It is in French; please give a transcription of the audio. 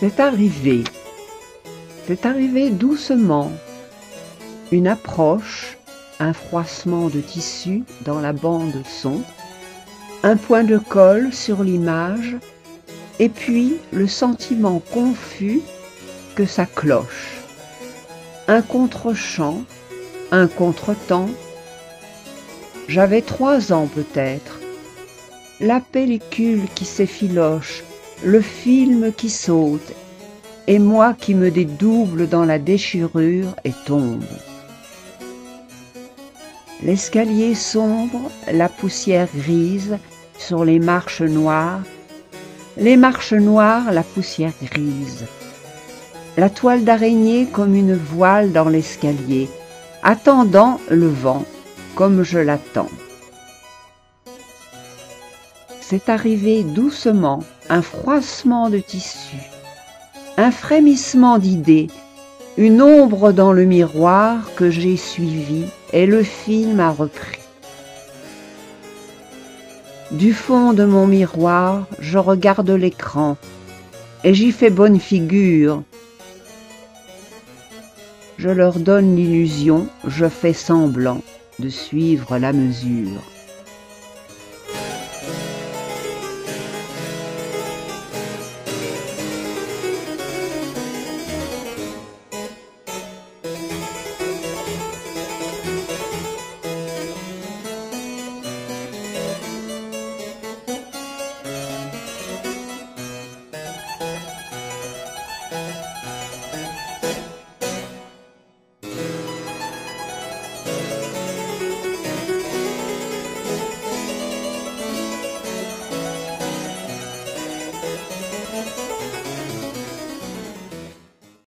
C'est arrivé. C'est arrivé doucement. Une approche, un froissement de tissu dans la bande son, un point de colle sur l'image, et puis le sentiment confus que ça cloche. Un contre-champ, un contre-temps. J'avais trois ans peut-être. La pellicule qui s'effiloche, le film qui saute, et moi qui me dédouble dans la déchirure et tombe. L'escalier sombre, la poussière grise sur les marches noires, les marches noires, la poussière grise. La toile d'araignée comme une voile dans l'escalier, attendant le vent comme je l'attends. C'est arrivé doucement, un froissement de tissu, un frémissement d'idées, une ombre dans le miroir que j'ai suivi et le film a repris. Du fond de mon miroir, je regarde l'écran et j'y fais bonne figure. Je leur donne l'illusion, je fais semblant de suivre la mesure.